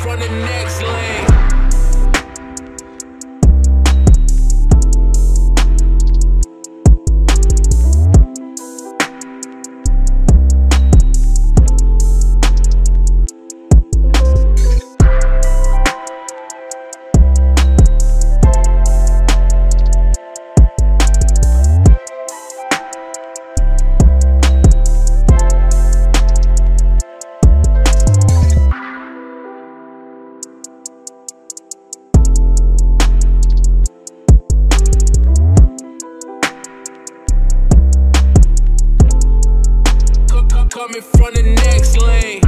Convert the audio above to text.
from the next lane. on the next lane.